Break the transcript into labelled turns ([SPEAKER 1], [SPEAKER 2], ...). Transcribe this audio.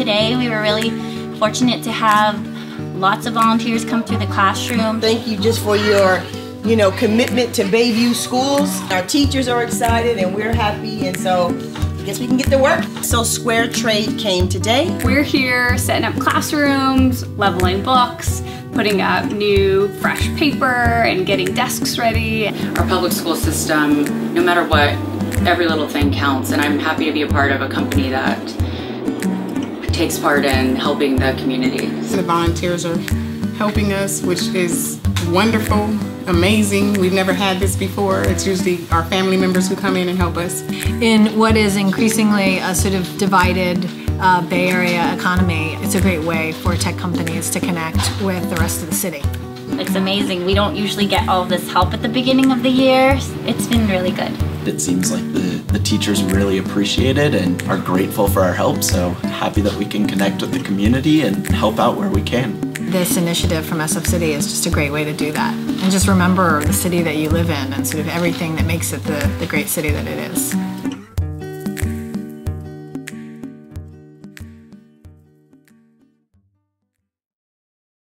[SPEAKER 1] today. We were really fortunate to have lots of volunteers come through the classroom.
[SPEAKER 2] Thank you just for your, you know, commitment to Bayview schools. Our teachers are excited and we're happy and so I guess we can get to work. So Square Trade came today.
[SPEAKER 3] We're here setting up classrooms, leveling books, putting up new fresh paper and getting desks ready.
[SPEAKER 4] Our public school system, no matter what, every little thing counts and I'm happy to be a part of a company that takes part in helping the community.
[SPEAKER 5] The volunteers are helping us, which is wonderful, amazing. We've never had this before. It's usually our family members who come in and help us.
[SPEAKER 6] In what is increasingly a sort of divided uh, Bay Area economy, it's a great way for tech companies to connect with the rest of the city.
[SPEAKER 1] It's amazing. We don't usually get all this help at the beginning of the year. It's been really good.
[SPEAKER 7] It seems like the, the teachers really appreciate it and are grateful for our help, so happy that we can connect with the community and help out where we can.
[SPEAKER 6] This initiative from sf.citi is just a great way to do that. And just remember the city that you live in and sort of everything that makes it the, the great city that it is.